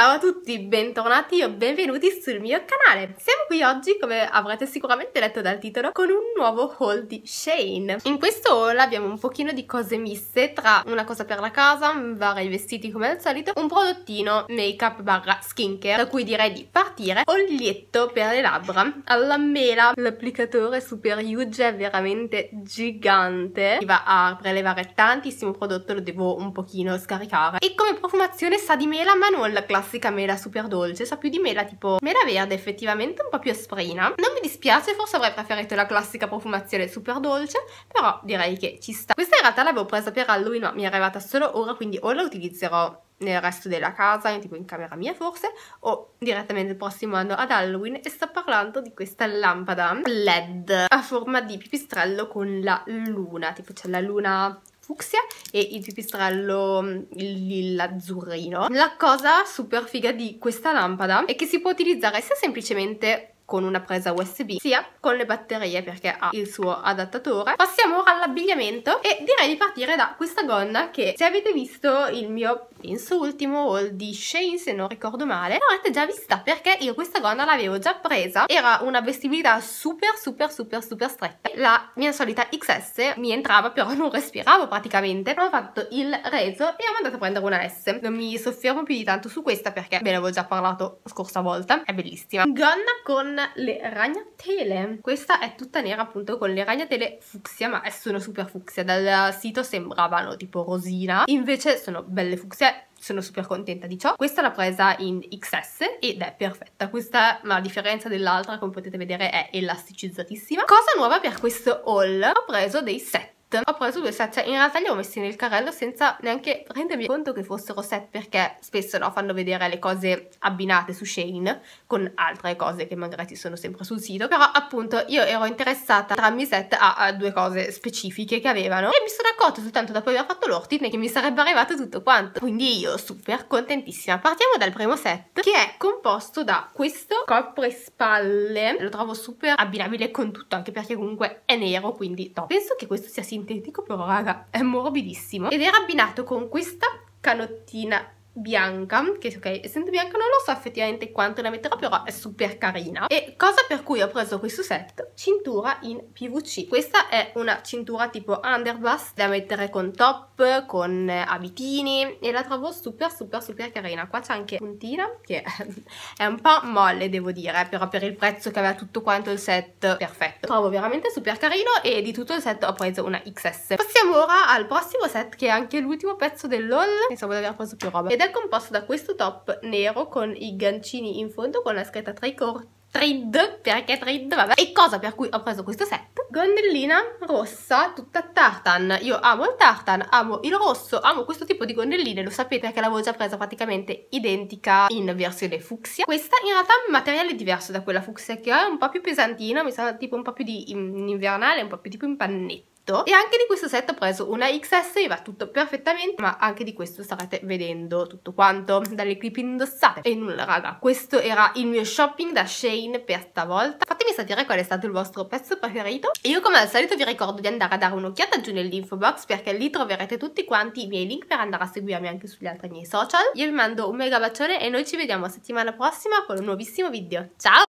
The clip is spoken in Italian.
Ciao a tutti, bentornati o benvenuti sul mio canale. Siamo qui oggi, come avrete sicuramente letto dal titolo, con un nuovo haul di Shane. In questo haul abbiamo un pochino di cose miste tra una cosa per la casa, vari vestiti come al solito, un prodottino make-up barra skincare, da cui direi di partire, olietto per le labbra, alla mela, l'applicatore super huge è veramente gigante, mi va a prelevare tantissimo prodotto, lo devo un pochino scaricare, e come profumazione sa di mela ma non la classica classica mela super dolce, sa più di mela tipo mela verde effettivamente un po' più asprina. Non mi dispiace, forse avrei preferito la classica profumazione super dolce, però direi che ci sta. Questa in realtà l'avevo presa per Halloween, ma mi è arrivata solo ora, quindi o la utilizzerò nel resto della casa, tipo in camera mia forse, o direttamente il prossimo anno ad Halloween e sto parlando di questa lampada LED a forma di pipistrello con la luna, tipo c'è la luna fucsia e il pipistrello mm, il lilla azzurrino. La cosa super figa di questa lampada è che si può utilizzare sia semplicemente con una presa USB sia con le batterie perché ha il suo adattatore. Passiamo ora all'abbigliamento e direi di partire da questa gonna che se avete visto il mio penso ultimo haul di Shane se non ricordo male l'avrete già vista perché io questa gonna l'avevo già presa. Era una vestibilità super super super super stretta. La mia solita XS mi entrava però non respiravo praticamente. Ho fatto il reso e ho mandato a prendere una S. Non mi soffermo più di tanto su questa perché ve ne avevo già parlato scorsa volta. È bellissima. Gonna con le ragnatele. Questa è tutta nera appunto con le ragnatele fucsia, ma sono super fucsia. Dal sito sembravano tipo rosina, invece sono belle fucsia sono super contenta di ciò. Questa l'ho presa in XS ed è perfetta. Questa, ma a differenza dell'altra, come potete vedere, è elasticizzatissima. Cosa nuova per questo haul? Ho preso dei set ho preso due set, cioè in realtà li ho messi nel carrello senza neanche rendermi conto che fossero set perché spesso no, fanno vedere le cose abbinate su Shane con altre cose che magari ci sono sempre sul sito, però appunto io ero interessata tra i set a, a, due cose specifiche che avevano e mi sono accorta soltanto dopo aver fatto l'ordine che mi sarebbe arrivato tutto quanto, quindi io super contentissima. Partiamo dal primo set che è composto da questo coprispalle, lo trovo super abbinabile con tutto anche perché comunque è nero quindi top. Penso che questo sia sintetico però raga è morbidissimo. Ed era abbinato con questa canottina bianca che ok essendo bianca non lo so effettivamente quanto ne metterò però è super carina. E cosa per cui ho preso questo set? Cintura in PVC questa è una cintura tipo underbust da mettere con top con abitini e la trovo super super super carina. Qua c'è anche puntina che è un po' molle devo dire però per il prezzo che aveva tutto quanto il set perfetto. Trovo veramente super carino e di tutto il set ho preso una XS passiamo ora al prossimo set che è anche l'ultimo pezzo dell'haul. Pensavo di aver preso più roba. ed è composto da questo top nero con i gancini in fondo con la scritta tricord Trid, perché Trid, vabbè. E cosa per cui ho preso questo set? Gonnellina rossa, tutta tartan. Io amo il tartan, amo il rosso, amo questo tipo di gondelline, lo sapete che l'avevo già presa praticamente identica in versione fucsia. Questa in realtà è un materiale diverso da quella fucsia che ho, è un po' più pesantina, mi sa tipo un po' più di invernale, un po' più tipo in pannetto perfetto e anche di questo set ho preso una XS e va tutto perfettamente ma anche di questo starete vedendo tutto quanto dalle clip indossate. E nulla raga questo era il mio shopping da Shane per stavolta. Fatemi sapere qual è stato il vostro pezzo preferito. E io come al solito vi ricordo di andare a dare un'occhiata giù nell'info box perché lì troverete tutti quanti i miei link per andare a seguirmi anche sugli altri miei social. Io vi mando un mega bacione e noi ci vediamo settimana prossima con un nuovissimo video. Ciao